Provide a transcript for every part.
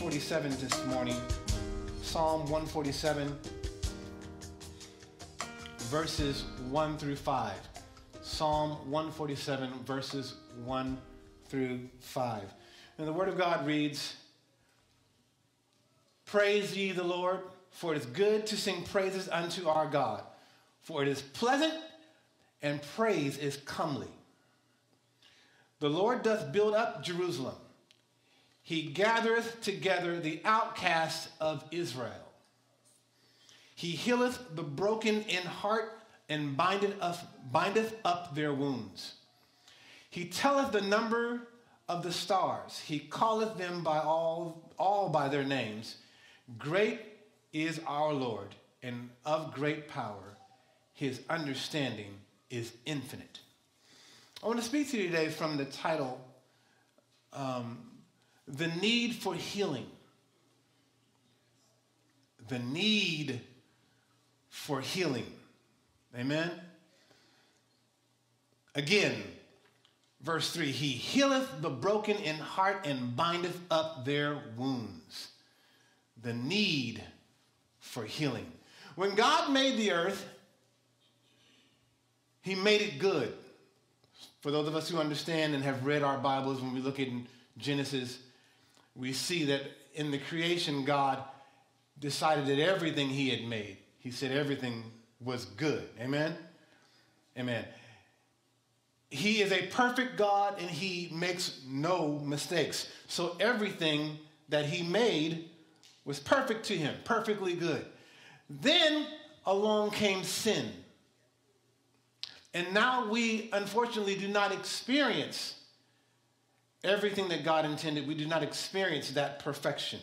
147 this morning. Psalm 147, verses 1 through 5. Psalm 147, verses 1 through 5. And the Word of God reads Praise ye the Lord, for it is good to sing praises unto our God, for it is pleasant and praise is comely. The Lord doth build up Jerusalem. He gathereth together the outcasts of Israel. He healeth the broken in heart and bindeth up, bindeth up their wounds. He telleth the number of the stars. He calleth them by all, all by their names. Great is our Lord, and of great power. His understanding is infinite. I want to speak to you today from the title, um, The Need for Healing. The Need for Healing. Amen? Again, verse 3 He healeth the broken in heart and bindeth up their wounds. The need for healing. When God made the earth, He made it good. For those of us who understand and have read our Bibles, when we look in Genesis, we see that in the creation, God decided that everything He had made, He said everything was good. Amen? Amen. He is a perfect God and He makes no mistakes. So everything that He made was perfect to Him, perfectly good. Then along came sin. And now we, unfortunately, do not experience everything that God intended. We do not experience that perfection.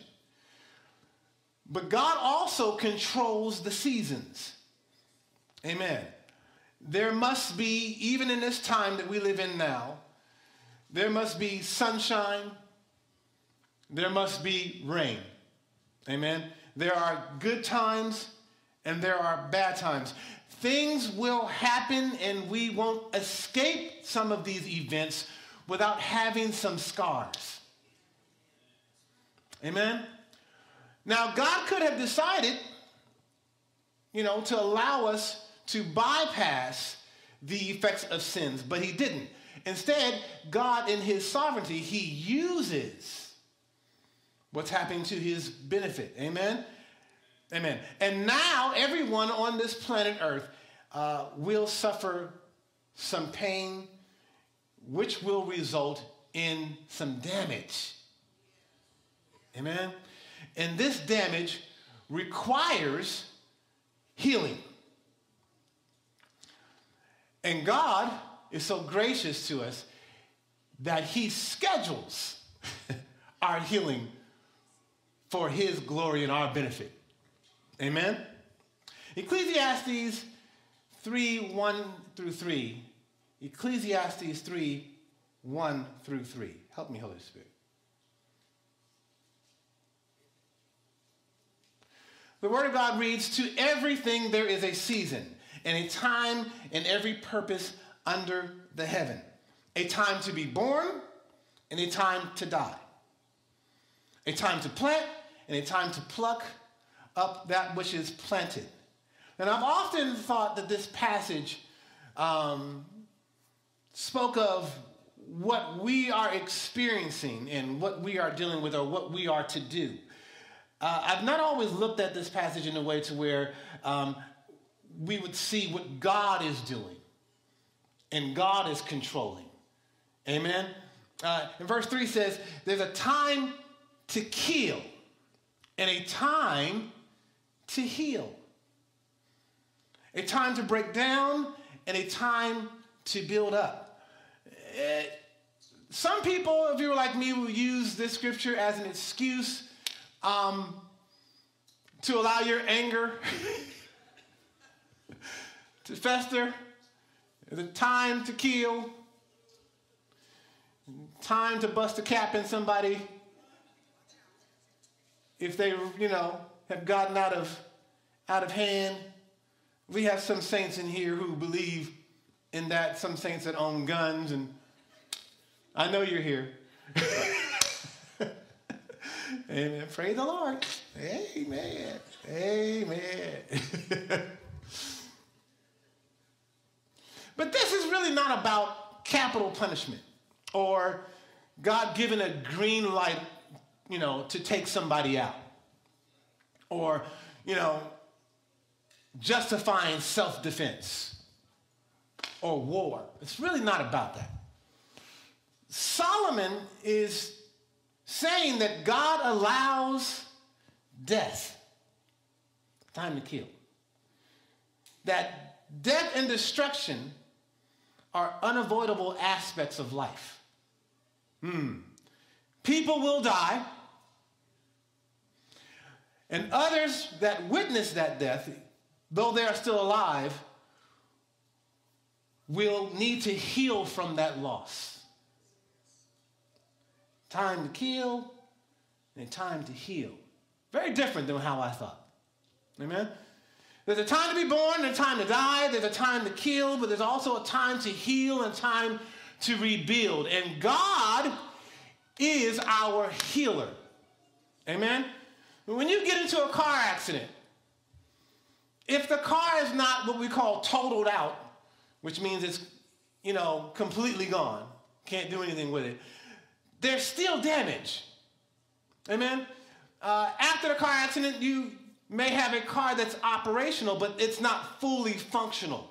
But God also controls the seasons. Amen. There must be, even in this time that we live in now, there must be sunshine, there must be rain. Amen. There are good times and there are bad times. Things will happen and we won't escape some of these events without having some scars. Amen? Now, God could have decided, you know, to allow us to bypass the effects of sins, but He didn't. Instead, God, in His sovereignty, He uses what's happening to His benefit. Amen? Amen. And now everyone on this planet Earth uh, will suffer some pain, which will result in some damage. Amen. And this damage requires healing. And God is so gracious to us that He schedules our healing for His glory and our benefit. Amen? Ecclesiastes 3 1 through 3. Ecclesiastes 3 1 through 3. Help me, Holy Spirit. The Word of God reads To everything there is a season, and a time and every purpose under the heaven. A time to be born, and a time to die. A time to plant, and a time to pluck up that which is planted. And I've often thought that this passage um, spoke of what we are experiencing and what we are dealing with or what we are to do. Uh, I've not always looked at this passage in a way to where um, we would see what God is doing and God is controlling. Amen? Uh, and verse 3 says, There's a time to kill and a time to heal, a time to break down, and a time to build up. Eh, some people, if you're like me, will use this scripture as an excuse um, to allow your anger to fester. A time to kill, time to bust a cap in somebody if they, you know, have gotten out of, out of hand. We have some saints in here who believe in that, some saints that own guns, and I know you're here. Amen. Praise the Lord. Amen. Amen. but this is really not about capital punishment or God giving a green light, you know, to take somebody out or, you know, justifying self defense or war. It's really not about that. Solomon is saying that God allows death, time to kill. That death and destruction are unavoidable aspects of life. Hmm. People will die, and others that witness that death, though they are still alive, will need to heal from that loss. Time to kill and time to heal. Very different than how I thought. Amen? There's a time to be born and a time to die. There's a time to kill, but there's also a time to heal and time to rebuild. And God is our healer. Amen? When you get into a car accident, if the car is not what we call totaled out, which means it's, you know, completely gone, can't do anything with it, there's still damage. Amen? Uh, after the car accident, you may have a car that's operational, but it's not fully functional.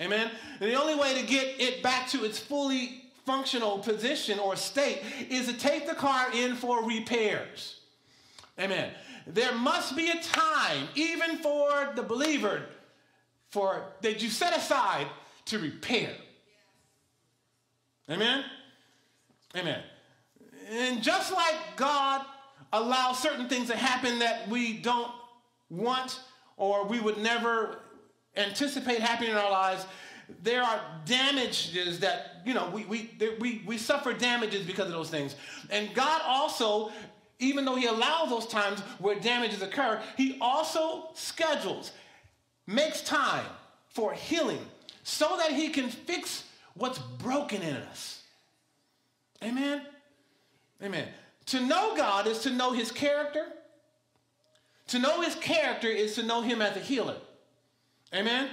Amen? And the only way to get it back to its fully functional position or state is to take the car in for repairs. Amen. There must be a time, even for the believer, for that you set aside to repair. Amen? Amen. And just like God allows certain things to happen that we don't want or we would never anticipate happening in our lives, there are damages that, you know, we, we, we, we suffer damages because of those things. And God also, even though He allows those times where damages occur, He also schedules, makes time for healing so that He can fix what's broken in us. Amen? Amen. To know God is to know his character. To know his character is to know him as a healer. Amen.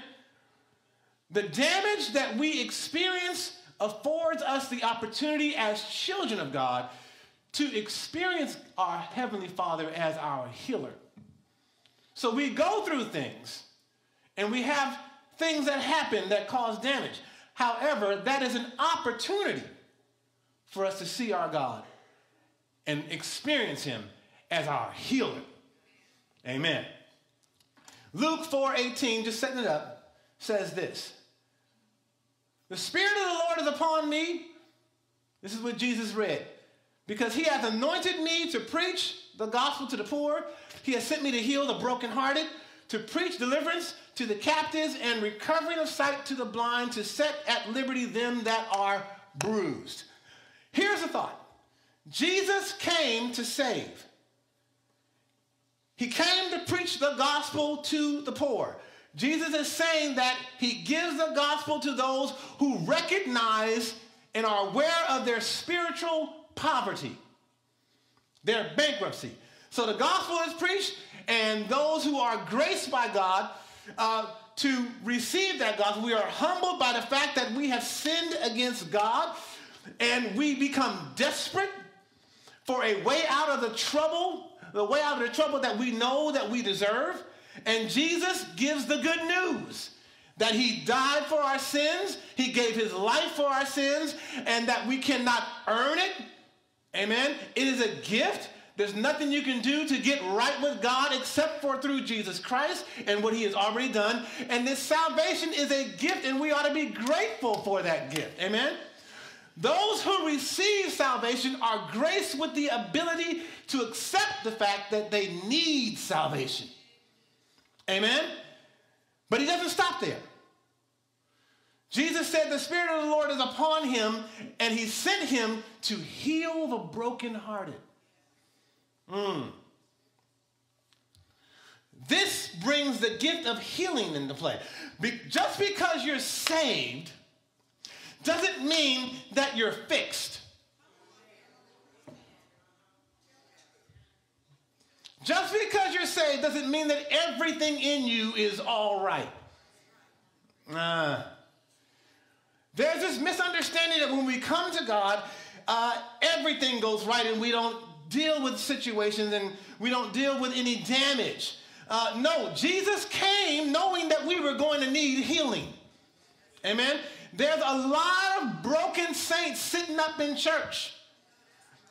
The damage that we experience affords us the opportunity as children of God to experience our Heavenly Father as our healer. So we go through things and we have things that happen that cause damage. However, that is an opportunity for us to see our God and experience him as our healer. Amen. Luke 4:18, just setting it up, says this. The Spirit of the Lord is upon me. This is what Jesus read. Because he has anointed me to preach the gospel to the poor. He has sent me to heal the brokenhearted, to preach deliverance to the captives and recovering of sight to the blind, to set at liberty them that are bruised. Here's the thought Jesus came to save. He came to preach the gospel to the poor. Jesus is saying that he gives the gospel to those who recognize and are aware of their spiritual poverty, their bankruptcy. So the gospel is preached, and those who are graced by God uh, to receive that gospel, we are humbled by the fact that we have sinned against God and we become desperate for a way out of the trouble, the way out of the trouble that we know that we deserve. And Jesus gives the good news that he died for our sins, he gave his life for our sins, and that we cannot earn it. Amen. It is a gift. There's nothing you can do to get right with God except for through Jesus Christ and what he has already done. And this salvation is a gift, and we ought to be grateful for that gift. Amen. Those who receive salvation are graced with the ability to accept the fact that they need salvation. Amen? But he doesn't stop there. Jesus said, The Spirit of the Lord is upon him, and he sent him to heal the brokenhearted. Mm. This brings the gift of healing into play. Be- just because you're saved doesn't mean that you're fixed. just because you're saved doesn't mean that everything in you is all right. Uh, there's this misunderstanding that when we come to God, uh, everything goes right and we don't deal with situations and we don't deal with any damage. Uh, no, Jesus came knowing that we were going to need healing. Amen. There's a lot of broken saints sitting up in church.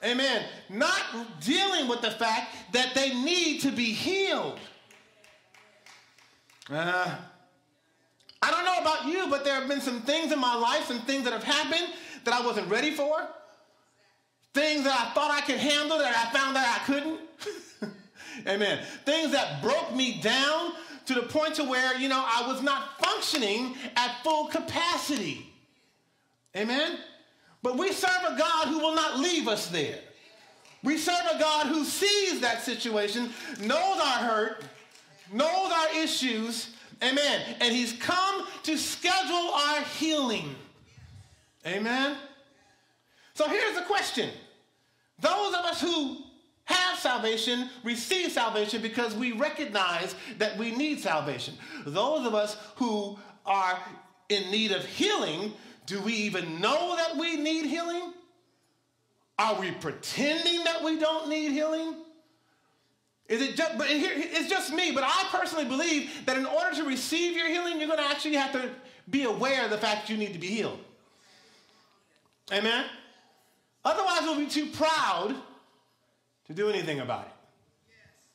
Amen. Not dealing with the fact that they need to be healed. Uh, I don't know about you, but there have been some things in my life, some things that have happened that I wasn't ready for. Things that I thought I could handle that I found that I couldn't. Amen. Things that broke me down to the point to where, you know, I was not functioning at full capacity. Amen. But we serve a God who will not leave us there. We serve a God who sees that situation, knows our hurt, knows our issues, amen. And he's come to schedule our healing. Amen. So here's the question. Those of us who have salvation receive salvation because we recognize that we need salvation. Those of us who are in need of healing do we even know that we need healing? Are we pretending that we don't need healing? Is it just, but here, it's just me, but I personally believe that in order to receive your healing, you're going to actually have to be aware of the fact that you need to be healed. Amen? Otherwise, we'll be too proud to do anything about it.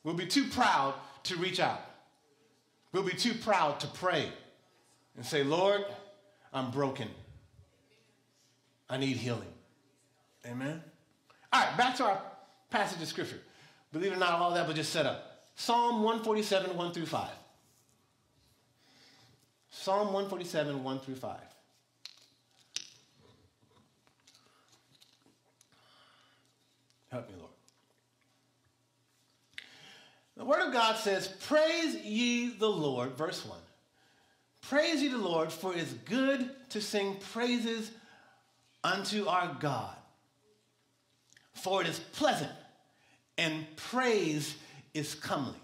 We'll be too proud to reach out. We'll be too proud to pray and say, Lord, I'm broken. I need healing. Amen? All right, back to our passage of scripture. Believe it or not, all that was just set up. Psalm 147, 1 through 5. Psalm 147, 1 through 5. Help me, Lord. The Word of God says, Praise ye the Lord, verse 1. Praise ye the Lord, for it is good to sing praises unto our God. For it is pleasant, and praise is comely.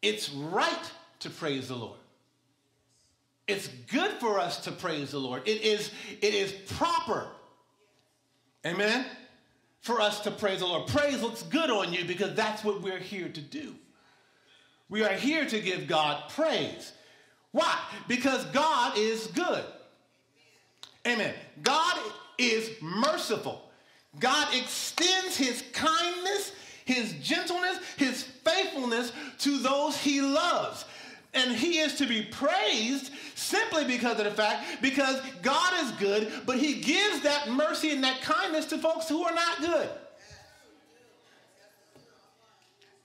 It's right to praise the Lord. It's good for us to praise the Lord. It is, it is proper. Amen? For us to praise the Lord. Praise looks good on you because that's what we're here to do. We are here to give God praise. Why? Because God is good. Amen. God is merciful. God extends his kindness, his gentleness, his faithfulness to those he loves. And he is to be praised simply because of the fact, because God is good, but he gives that mercy and that kindness to folks who are not good.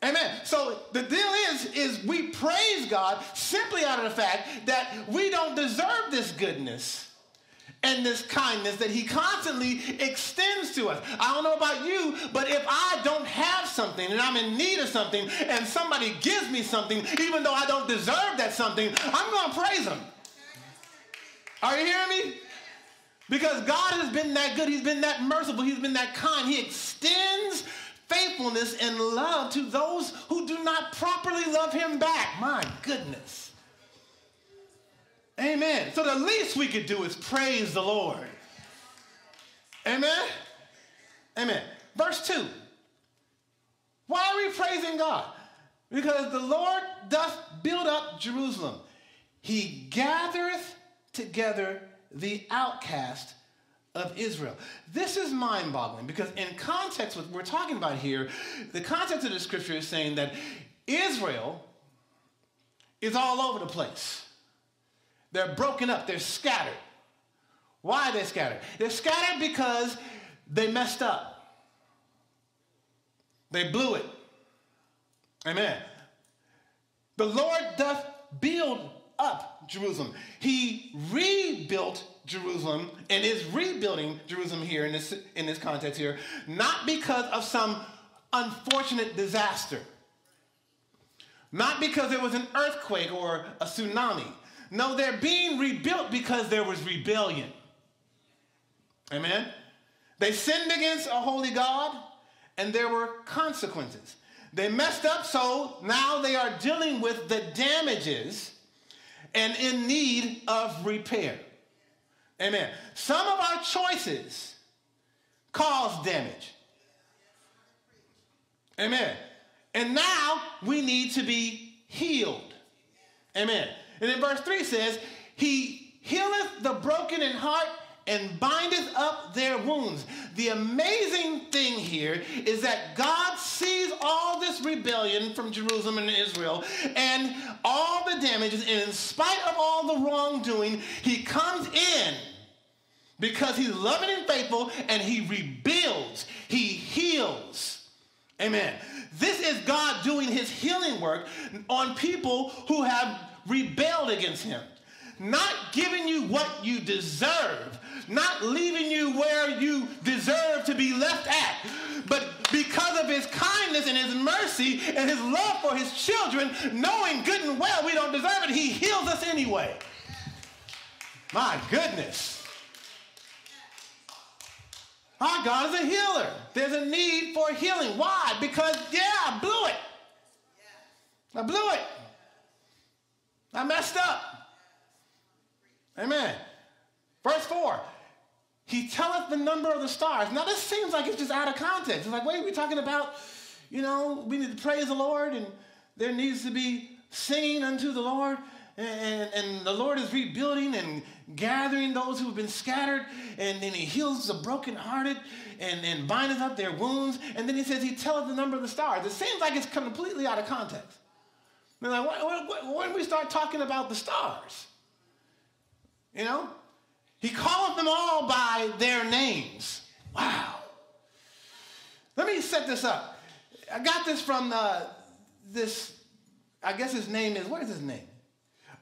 Amen. So the deal is, is we praise God simply out of the fact that we don't deserve this goodness and this kindness that he constantly extends to us. I don't know about you, but if I don't have something and I'm in need of something and somebody gives me something, even though I don't deserve that something, I'm going to praise him. Are you hearing me? Because God has been that good. He's been that merciful. He's been that kind. He extends faithfulness and love to those who do not properly love him back. My goodness. Amen. So the least we could do is praise the Lord. Amen. Amen. Verse 2. Why are we praising God? Because the Lord doth build up Jerusalem. He gathereth together the outcast of Israel. This is mind boggling because, in context, what we're talking about here, the context of the scripture is saying that Israel is all over the place. They're broken up, they're scattered. Why are they scattered? They're scattered because they messed up. They blew it. Amen. The Lord doth build up Jerusalem. He rebuilt Jerusalem and is rebuilding Jerusalem here in this, in this context here, not because of some unfortunate disaster, not because there was an earthquake or a tsunami, no, they're being rebuilt because there was rebellion. Amen? They sinned against a holy God, and there were consequences. They messed up, so now they are dealing with the damages and in need of repair. Amen. Some of our choices cause damage. Amen. And now we need to be healed. Amen. And then verse 3 says, He healeth the broken in heart and bindeth up their wounds. The amazing thing here is that God sees all this rebellion from Jerusalem and Israel and all the damages, and in spite of all the wrongdoing, he comes in because he's loving and faithful and he rebuilds, he heals. Amen. This is God doing his healing work on people who have rebelled against him. Not giving you what you deserve, not leaving you where you deserve to be left at, but because of his kindness and his mercy and his love for his children, knowing good and well we don't deserve it, he heals us anyway. My goodness. Our God is a healer. There's a need for healing. Why? Because, yeah, I blew it. I blew it. I messed up. Amen. Verse 4 He telleth the number of the stars. Now, this seems like it's just out of context. It's like, wait, we're talking about, you know, we need to praise the Lord and there needs to be singing unto the Lord. And, and, the Lord is rebuilding and gathering those who have been scattered, and then He heals the brokenhearted and, and bindeth up their wounds. And then He says He telleth the number of the stars. It seems like it's completely out of context. And like, when do we start talking about the stars? You know? He calleth them all by their names. Wow. Let me set this up. I got this from uh, this, I guess his name is, what is his name?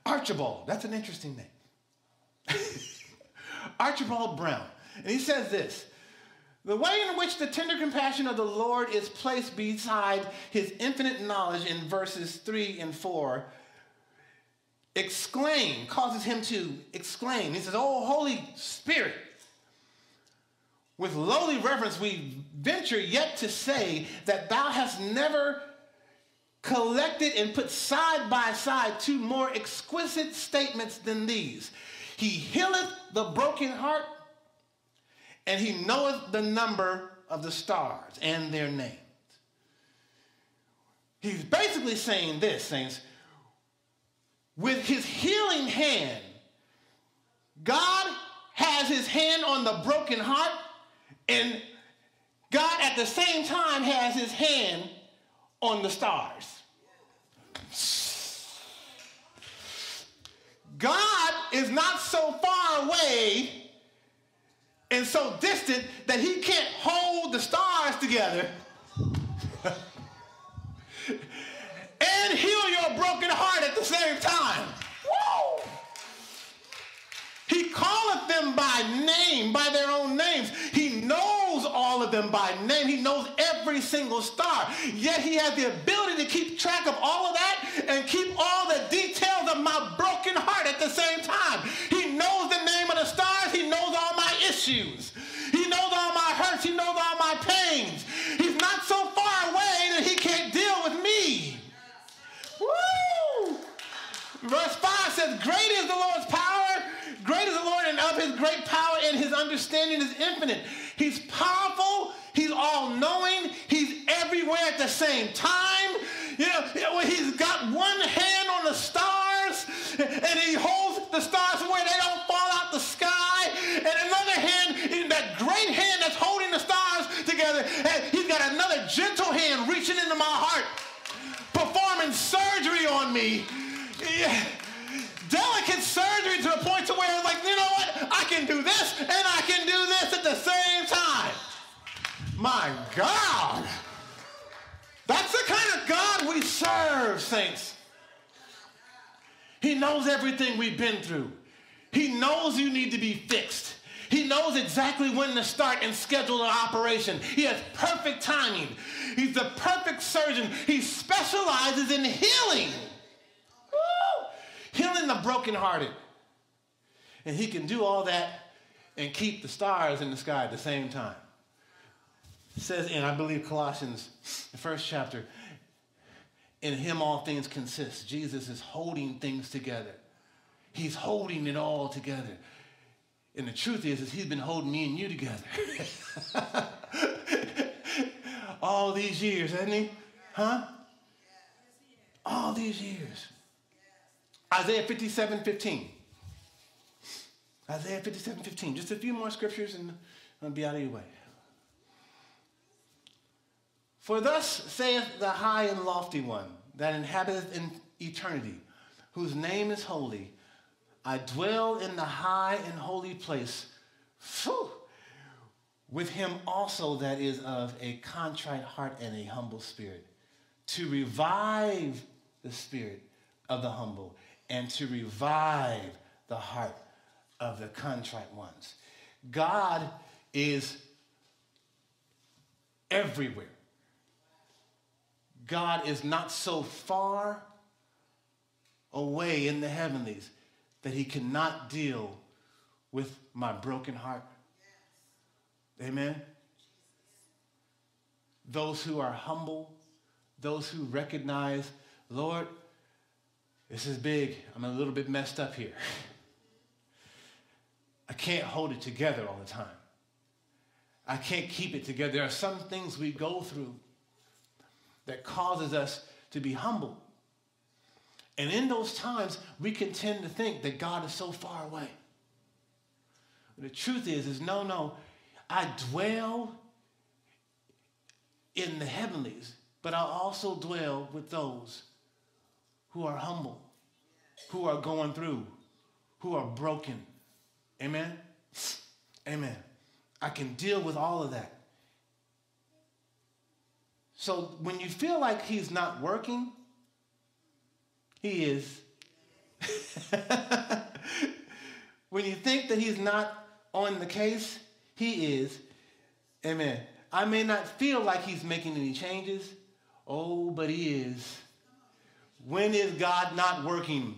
Archibald. That's an interesting name. Archibald Brown. And he says this The way in which the tender compassion of the Lord is placed beside his infinite knowledge in verses 3 and 4 exclaim, causes him to exclaim. He says, Oh, Holy Spirit. With lowly reverence, we venture yet to say that thou hast never collected and put side by side two more exquisite statements than these. He healeth the broken heart, and he knoweth the number of the stars and their names. He's basically saying this, saints. With his healing hand, God has his hand on the broken heart, and God at the same time has his hand on the stars. God is not so far away and so distant that he can't hold the stars together and heal your broken heart at the same time. Whoa! He calleth them by name, by their own names. He knows all of them by name. He knows every single star. Yet he has the ability to keep track of all of that and keep all the details of my broken heart at the same time. He knows the name of the issues. He knows all my hurts. He knows all my pains. He's not so far away that he can't deal with me. Woo! Verse 5 says, Great is the Lord's power Great is the Lord, and of his great power and his understanding is infinite. He's powerful, he's all knowing, he's everywhere at the same time. You know, he's got one hand on the stars, and he holds the stars where they don't fall out the sky, and another hand, in that great hand that's holding the stars together, and he's got another gentle hand reaching into my heart, performing surgery on me. Yeah delicate surgery to the point to where it's like, you know what? I can do this and I can do this at the same time. My God. That's the kind of God we serve, saints. He knows everything we've been through. He knows you need to be fixed. He knows exactly when to start and schedule an operation. He has perfect timing. He's the perfect surgeon. He specializes in healing Woo! healing the brokenhearted. And he can do all that and keep the stars in the sky at the same time. It says in, I believe, Colossians, the first chapter, in him all things consist. Jesus is holding things together. He's holding it all together. And the truth is, is he's been holding me and you together. all these years, hasn't he? Huh? All these years. Isaiah 57, 15. Isaiah 57, 15. Just a few more scriptures and I'll be out of your way. For thus saith the high and lofty one that inhabiteth in eternity, whose name is holy. I dwell in the high and holy place. Phew, with him also that is of a contrite heart and a humble spirit, to revive the spirit of the humble and to revive the heart of the contrite ones. God is everywhere. God is not so far away in the heavenlies that he cannot deal with my broken heart. Amen. Those who are humble, those who recognize, Lord, this is big. I'm a little bit messed up here. I can't hold it together all the time. I can't keep it together. There are some things we go through that causes us to be humble. And in those times, we can tend to think that God is so far away. The truth is, is no, no, I dwell in the heavenlies, but I also dwell with those who are humble, who are going through, who are broken. Amen? Amen. I can deal with all of that. So when you feel like he's not working, he is. when you think that he's not on the case, he is. Amen. I may not feel like he's making any changes. Oh, but he is. When is God not working?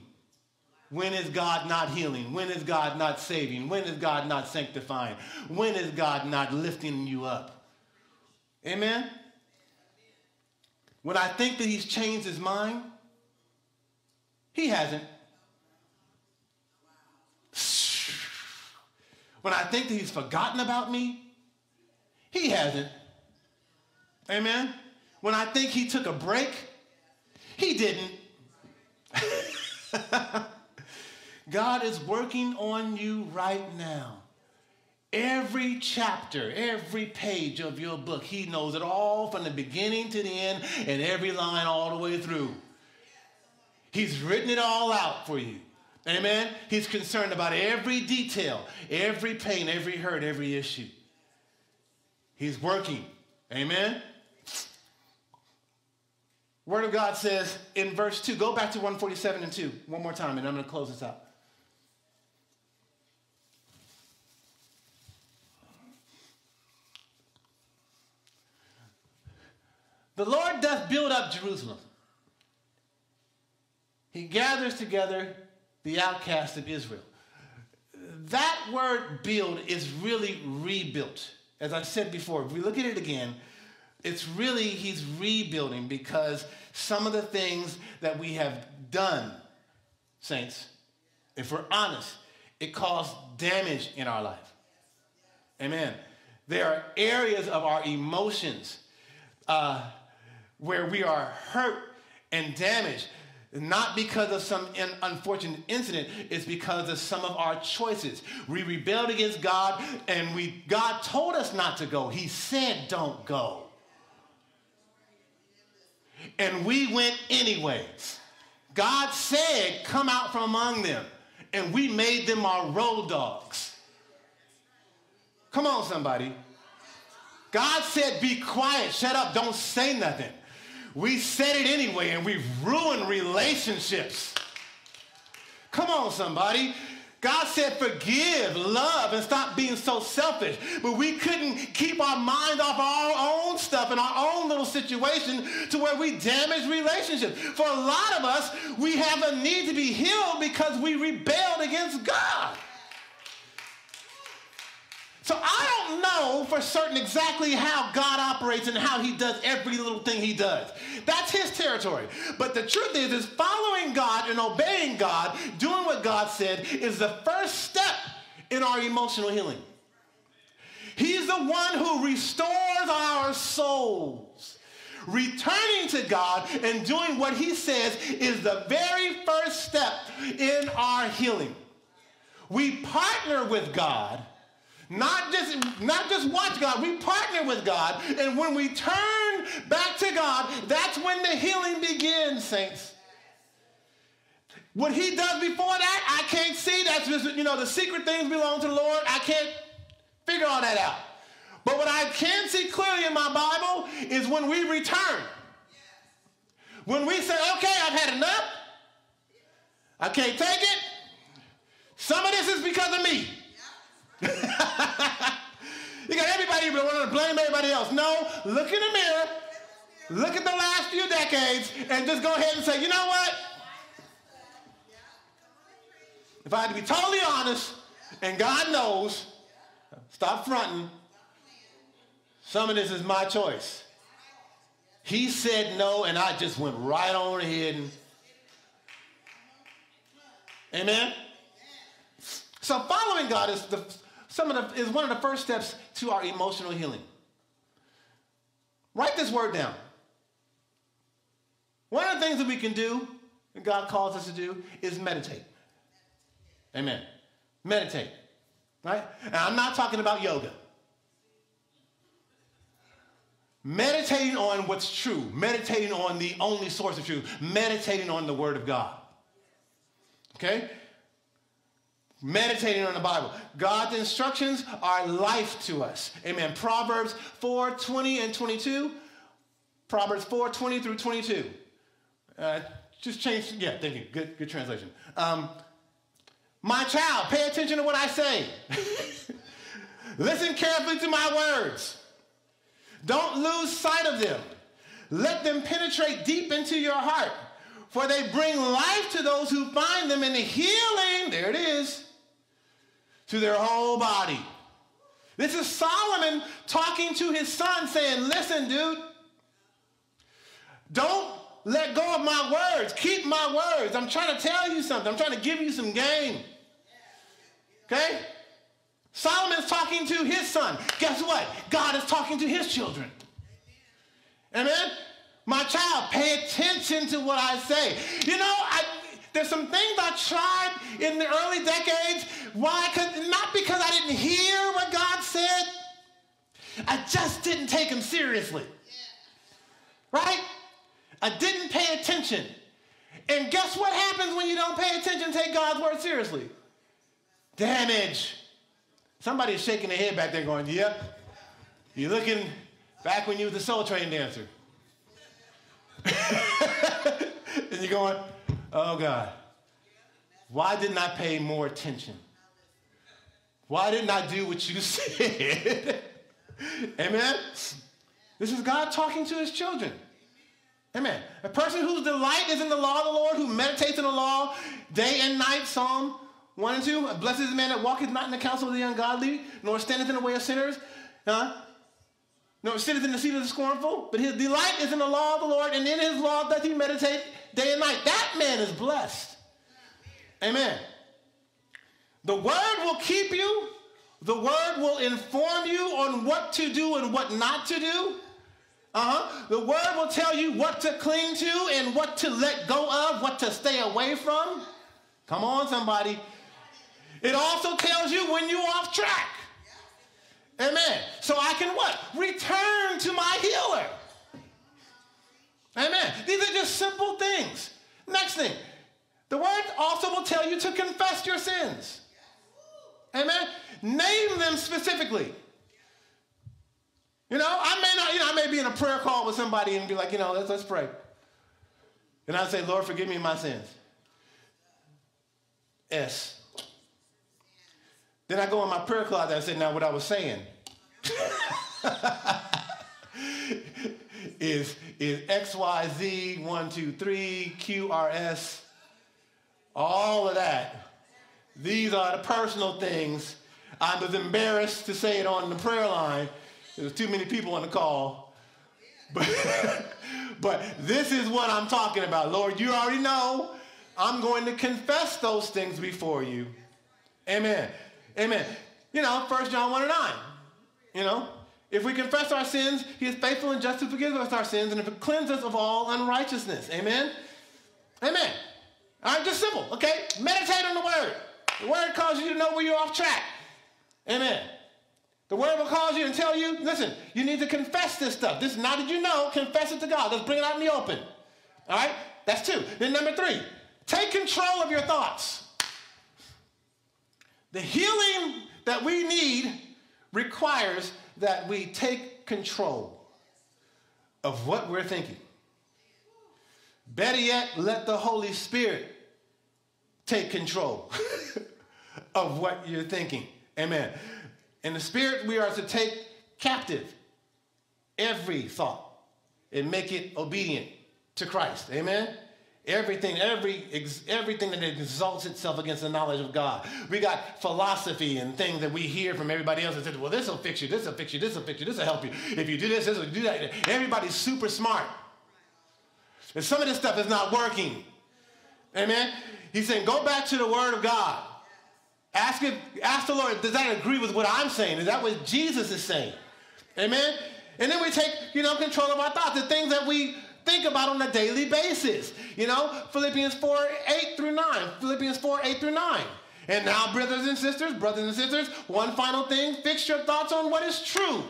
When is God not healing? When is God not saving? When is God not sanctifying? When is God not lifting you up? Amen? When I think that he's changed his mind, he hasn't. When I think that he's forgotten about me, he hasn't. Amen? When I think he took a break, he didn't. God is working on you right now. Every chapter, every page of your book, he knows it all from the beginning to the end and every line all the way through. He's written it all out for you. Amen? He's concerned about every detail, every pain, every hurt, every issue. He's working. Amen? Word of God says in verse 2, go back to 147 and 2 one more time, and I'm going to close this out. The Lord doth build up Jerusalem. He gathers together the outcasts of Israel. That word build is really rebuilt. As I said before, if we look at it again, it's really he's rebuilding because some of the things that we have done, saints, if we're honest, it caused damage in our life. Amen. There are areas of our emotions uh, where we are hurt and damaged, not because of some unfortunate incident, it's because of some of our choices. We rebelled against God and we God told us not to go. He said don't go. And we went anyways. God said, come out from among them. And we made them our road dogs. Come on, somebody. God said, be quiet, shut up, don't say nothing. We said it anyway, and we've ruined relationships. Come on, somebody. God said, forgive, love, and stop being so selfish. But we couldn't keep our mind off our own stuff and our own little situation to where we damage relationships. For a lot of us, we have a need to be healed because we rebelled against God. So I don't know certain exactly how God operates and how he does every little thing he does. That's his territory. But the truth is, is following God and obeying God, doing what God said, is the first step in our emotional healing. He's the one who restores our souls. Returning to God and doing what he says is the very first step in our healing. We partner with God not just, not just watch God, we partner with God. And when we turn back to God, that's when the healing begins, saints. What he does before that, I can't see. That's just, you know, the secret things belong to the Lord. I can't figure all that out. But what I can see clearly in my Bible is when we return. When we say, okay, I've had enough. I can't take it. Some of this is because of me. you got everybody but want to blame everybody else. No, look in the mirror, look at the last few decades, and just go ahead and say, you know what? If I had to be totally honest, and God knows, stop fronting, some of this is my choice. He said no, and I just went right on ahead and. Amen? So following God is the some of the, is one of the first steps to our emotional healing. Write this word down. One of the things that we can do, and God calls us to do, is meditate. Amen. Meditate. Right? And I'm not talking about yoga. Meditating on what's true, meditating on the only source of truth, meditating on the Word of God. Okay? Meditating on the Bible. God's instructions are life to us. Amen. Proverbs 4 20 and 22. Proverbs 4 20 through 22. Uh, just change, yeah, thank you. Good, good translation. Um, my child, pay attention to what I say. Listen carefully to my words. Don't lose sight of them. Let them penetrate deep into your heart, for they bring life to those who find them and healing, there it is, to their whole body. This is Solomon talking to his son, saying, Listen, dude, don't let go of my words. Keep my words. I'm trying to tell you something. I'm trying to give you some game. Okay? Solomon's talking to his son. Guess what? God is talking to his children. Amen? My child, pay attention to what I say. You know, I, there's some things I tried in the early decades. Why? Not because I didn't hear what God said. I just didn't take him seriously. Right? I didn't pay attention. And guess what happens when you don't pay attention take God's word seriously? Damage. Somebody's shaking their head back there going, yep. You're looking back when you were the soul train dancer. and you're going, Oh God, why didn't I pay more attention? Why didn't I do what you said? Amen? This is God talking to his children. Amen. A person whose delight is in the law of the Lord, who meditates in the law day and night, Psalm 1 and 2. Blessed is the man that walketh not in the counsel of the ungodly, nor standeth in the way of sinners, huh? Nor sitteth in the seat of the scornful. But his delight is in the law of the Lord, and in his law doth he meditate day and night. That man is blessed. Amen. The word will keep you. The word will inform you on what to do and what not to do. Uh-huh. The word will tell you what to cling to and what to let go of, what to stay away from. Come on, somebody. It also tells you when you're off track. Amen. I can what? Return to my healer. Amen. These are just simple things. Next thing, the word also will tell you to confess your sins. Amen. Name them specifically. You know, I may not, you know, I may be in a prayer call with somebody and be like, you know, let's, let's pray. And I say, Lord, forgive me my sins. S. Then I go in my prayer closet and say, now what I was saying. is, is XYZ, one, two, three, QRS, all of that. These are the personal things I was embarrassed to say it on the prayer line. There was too many people on the call. But, but this is what I'm talking about. Lord, you already know. I'm going to confess those things before you. Amen. Amen. You know, 1 John 1 and 9. You know, if we confess our sins, he is faithful and just to forgive us our sins and to cleanse us of all unrighteousness. Amen. Amen. All right, just simple, okay? Meditate on the word. The word causes you to know where you're off track. Amen. The word will cause you and tell you, listen, you need to confess this stuff. This now that you know, confess it to God. Let's bring it out in the open. All right? That's two. Then number three, take control of your thoughts. The healing that we need requires that we take control of what we're thinking. Better yet, let the Holy Spirit take control of what you're thinking. Amen. In the Spirit, we are to take captive every thought and make it obedient to Christ. Amen. Everything, every everything that exalts itself against the knowledge of God. We got philosophy and things that we hear from everybody else that says, well, this will fix you, this will fix you, this will fix you, this will help you. If you do this, this will do that. Everybody's super smart. And some of this stuff is not working. Amen. He's saying, go back to the Word of God. Ask, it, ask the Lord, does that agree with what I'm saying? Is that what Jesus is saying? Amen. And then we take, you know, control of our thoughts, the things that we think about on a daily basis. You know, Philippians 4, 8 through 9. Philippians 4, 8 through 9. And now, brothers and sisters, brothers and sisters, one final thing fix your thoughts on what is true,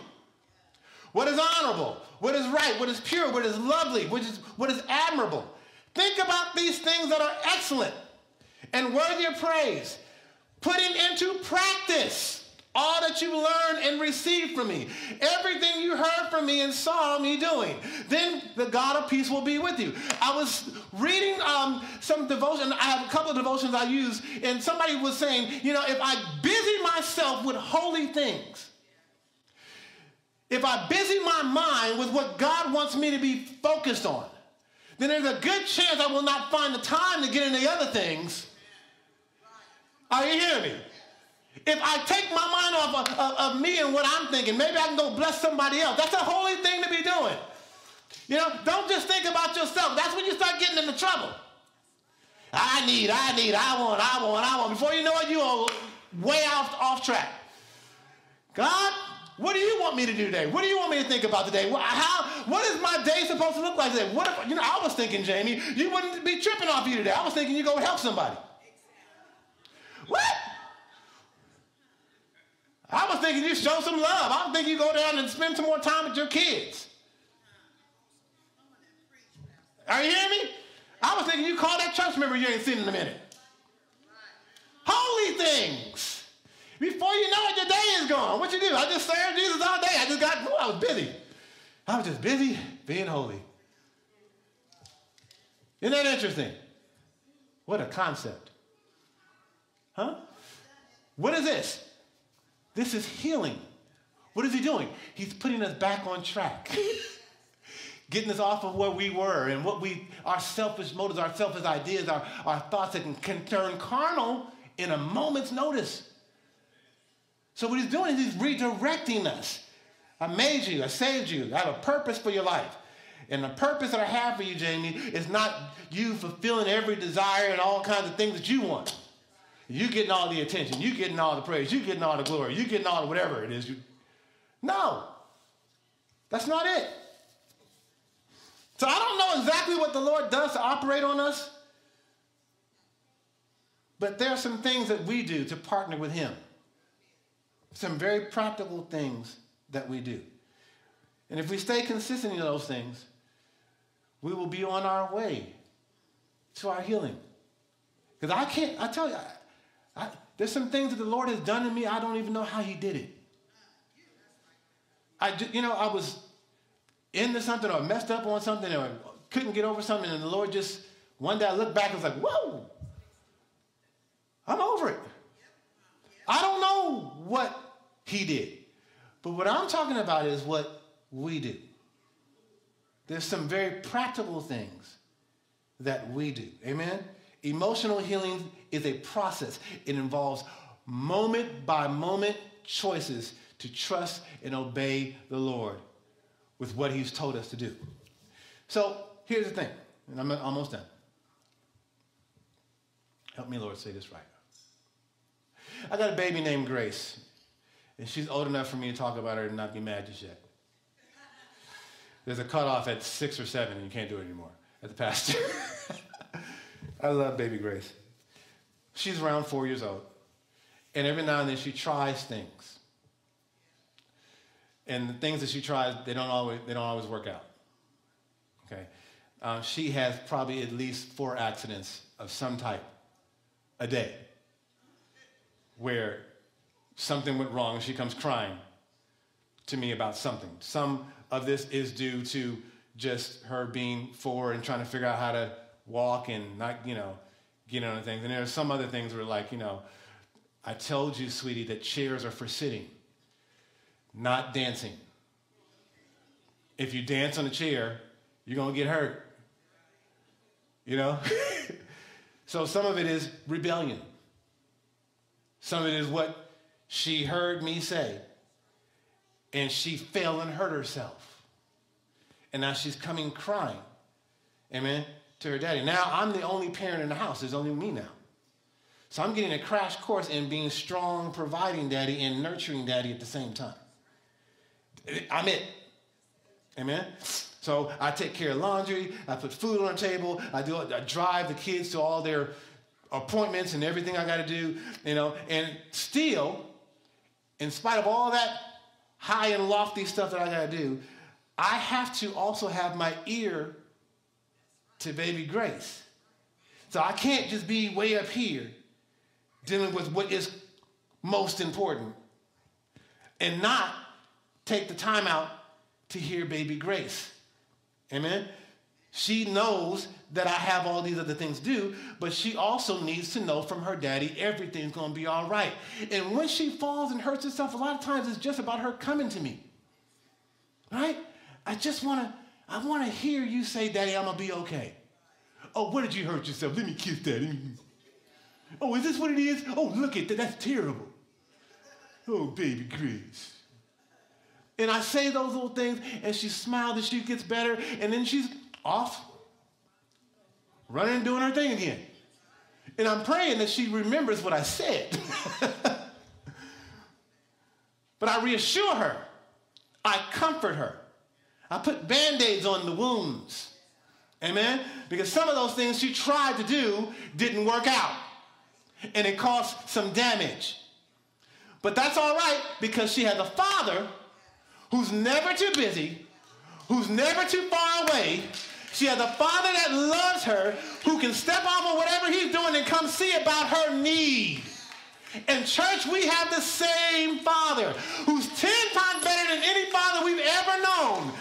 what is honorable, what is right, what is pure, what is lovely, what is, what is admirable. Think about these things that are excellent and worthy of praise, putting into practice all that you learned and received from me, everything you heard from me and saw me doing, then the God of peace will be with you. I was reading um, some devotion. I have a couple of devotions I use, and somebody was saying, you know, if I busy myself with holy things, if I busy my mind with what God wants me to be focused on, then there's a good chance I will not find the time to get into the other things. Are you hearing me? If I take my mind off of, of, of, me and what I'm thinking, maybe I can go bless somebody else. That's a holy thing to be doing. You know, don't just think about yourself. That's when you start getting into trouble. I need, I need, I want, I want, I want. Before you know it, you are way off, off track. God, what do you want me to do today? What do you want me to think about today? How, what is my day supposed to look like today? What if, you know, I was thinking, Jamie, you wouldn't be tripping off you today. I was thinking you go help somebody. What? I was thinking you show some love. I was thinking you go down and spend some more time with your kids. Are you hearing me? I was thinking you call that church member you ain't seen in a minute. Holy things. Before you know it, your day is gone. What you do? I just served Jesus all day. I just got, oh, I was busy. I was just busy being holy. Isn't that interesting? What a concept. Huh? What is this? This is healing. What is he doing? He's putting us back on track. Getting us off of where we were and what we, our selfish motives, our selfish ideas, our, our thoughts that can, can turn carnal in a moment's notice. So what he's doing is he's redirecting us. I made you, I saved you, I have a purpose for your life. And the purpose that I have for you, Jamie, is not you fulfilling every desire and all kinds of things that you want. You getting all the attention, you getting all the praise, you getting all the glory, you getting all the whatever it is. You... No, that's not it. So I don't know exactly what the Lord does to operate on us, but there are some things that we do to partner with Him. Some very practical things that we do. And if we stay consistent in those things, we will be on our way to our healing. Because I can't, I tell you, I, there's some things that the Lord has done in me, I don't even know how He did it. I, you know, I was into something or messed up on something or couldn't get over something, and the Lord just, one day I looked back and was like, whoa, I'm over it. I don't know what He did. But what I'm talking about is what we do. There's some very practical things that we do. Amen? Emotional healing is a process. It involves moment by moment choices to trust and obey the Lord with what He's told us to do. So here's the thing, and I'm almost done. Help me, Lord, say this right. I got a baby named Grace, and she's old enough for me to talk about her and not be mad just yet. There's a cutoff at six or seven, and you can't do it anymore at the pastor. I love baby Grace. She's around four years old. And every now and then she tries things. And the things that she tries, they don't always, they don't always work out. Okay? Uh, she has probably at least four accidents of some type a day where something went wrong and she comes crying to me about something. Some of this is due to just her being four and trying to figure out how to walk and not, you know, get on things. And there's some other things where, like, you know, I told you, sweetie, that chairs are for sitting, not dancing. If you dance on a chair, you're going to get hurt. You know? so some of it is rebellion. Some of it is what she heard me say, and she fell and hurt herself. And now she's coming crying. Amen? To her daddy. Now I'm the only parent in the house. There's only me now. So I'm getting a crash course in being strong, providing daddy, and nurturing daddy at the same time. I'm it. Amen? So I take care of laundry, I put food on the table, I do I drive the kids to all their appointments and everything I gotta do, you know, and still, in spite of all that high and lofty stuff that I gotta do, I have to also have my ear to baby Grace. So I can't just be way up here dealing with what is most important and not take the time out to hear baby Grace. Amen? She knows that I have all these other things to do, but she also needs to know from her daddy everything's going to be all right. And when she falls and hurts herself, a lot of times it's just about her coming to me. Right? I just want to I want to hear you say, "Daddy, I'm going to be okay." Oh, what did you hurt yourself? Let me kiss daddy. Oh, is this what it is? Oh, look at that. That's terrible. Oh, baby Grace. And I say those little things, and she smiles and she gets better, and then she's off, running and doing her thing again. And I'm praying that she remembers what I said. but I reassure her, I comfort her, I put band aids on the wounds. Amen? Because some of those things she tried to do didn't work out and it caused some damage. But that's all right because she has a father who's never too busy, who's never too far away. She has a father that loves her, who can step off of whatever he's doing and come see about her need. In church, we have the same father who's 10 times better than any father we've ever known.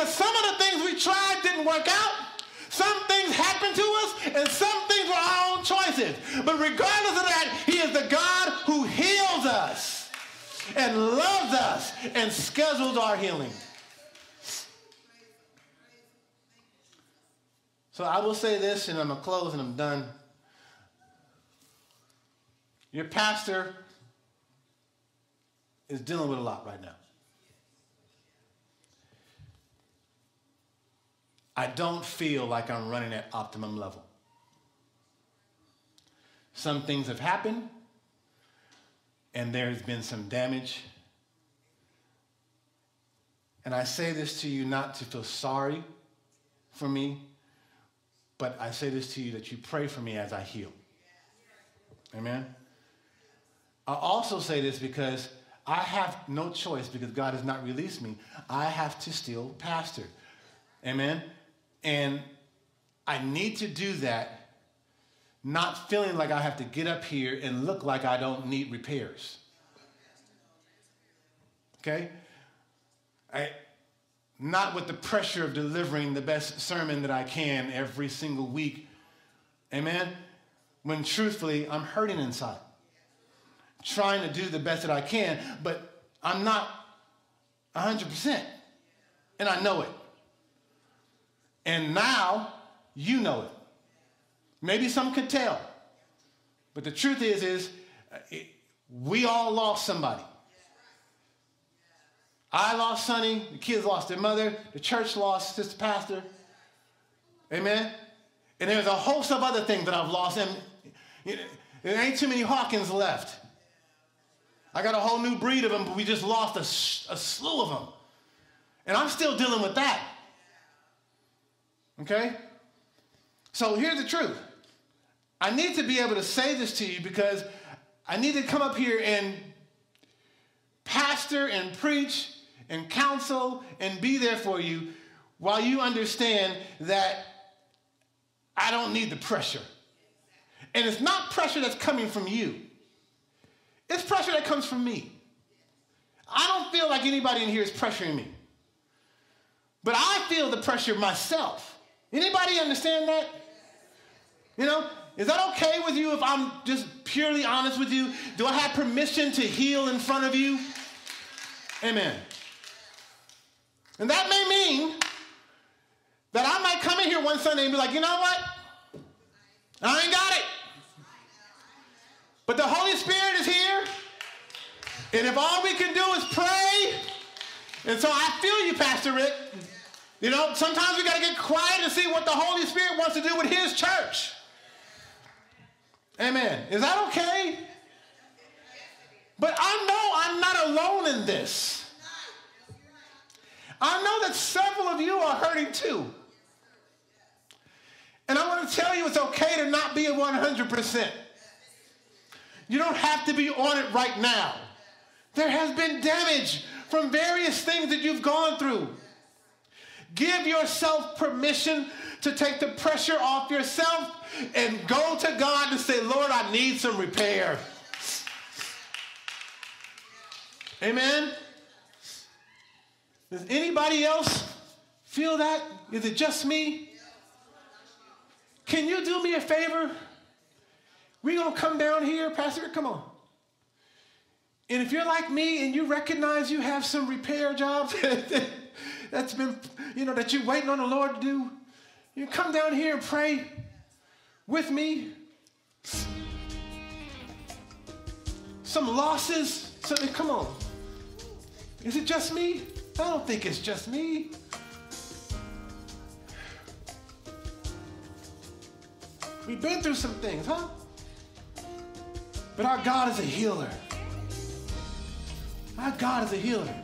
Because some of the things we tried didn't work out. Some things happened to us, and some things were our own choices. But regardless of that, He is the God who heals us and loves us and schedules our healing. So I will say this, and I'm going to close and I'm done. Your pastor is dealing with a lot right now. I don't feel like I'm running at optimum level. Some things have happened, and there's been some damage. And I say this to you not to feel sorry for me, but I say this to you that you pray for me as I heal. Amen? I also say this because I have no choice because God has not released me. I have to still pastor. Amen? And I need to do that, not feeling like I have to get up here and look like I don't need repairs. Okay? I, not with the pressure of delivering the best sermon that I can every single week. Amen? When truthfully, I'm hurting inside. Trying to do the best that I can, but I'm not 100%. And I know it. And now You know it. Maybe some could tell. But the truth is, is uh, it, we all lost somebody. I lost Sonny, the kids lost their mother, the church lost sister pastor. Amen? And there's a host of other things that I've lost. And you know, there ain't too many Hawkins left. I got a whole new breed of them, but we just lost a, a slew of them. And I'm still dealing with that. Okay? So here's the truth. I need to be able to say this to you because I need to come up here and pastor and preach and counsel and be there for you while you understand that I don't need the pressure. And it's not pressure that's coming from you, it's pressure that comes from me. I don't feel like anybody in here is pressuring me. But I feel the pressure myself. Anybody understand that? You know, is that okay with you if I'm just purely honest with you? Do I have permission to heal in front of you? Amen. And that may mean that I might come in here one Sunday and be like, you know what? I ain't got it. But the Holy Spirit is here. And if all we can do is pray, and so I feel you, Pastor Rick. You know, sometimes we got to get quiet and see what the Holy Spirit wants to do with His church. Amen. Is that okay? But I know I'm not alone in this. I know that several of you are hurting too. And I want to tell you it's okay to not be at 100%. You don't have to be on it right now. There has been damage from various things that you've gone through. Give yourself permission to take the pressure off yourself and go to God and say, Lord, I need some repair. Amen? Does anybody else feel that? Is it just me? Can you do me a favor? We're going to come down here, Pastor, come on. And if you're like me and you recognize you have some repair jobs that's been, you know, that you're waiting on the Lord to do, you come down here and pray with me. Some losses. So, come on. Is it just me? I don't think it's just me. We've been through some things, huh? But our God is a healer. Our God is a healer.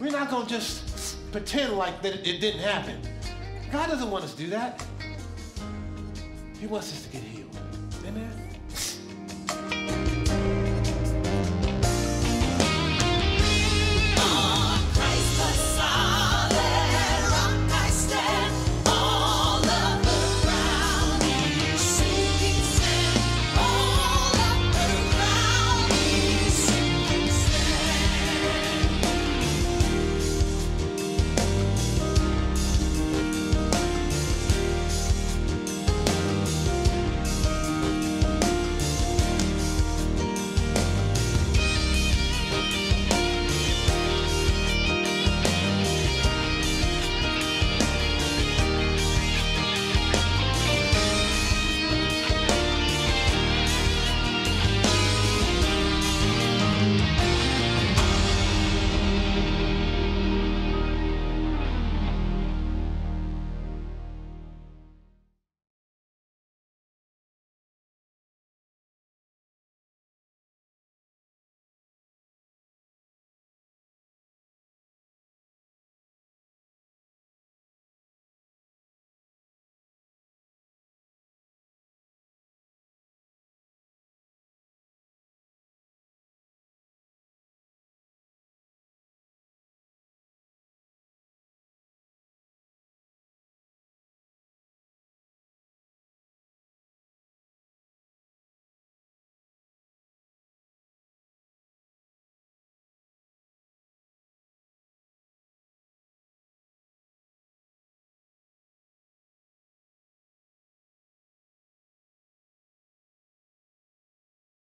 We're not going to just pretend like that it didn't happen. God doesn't want us to do that. He wants us to get healed. Amen?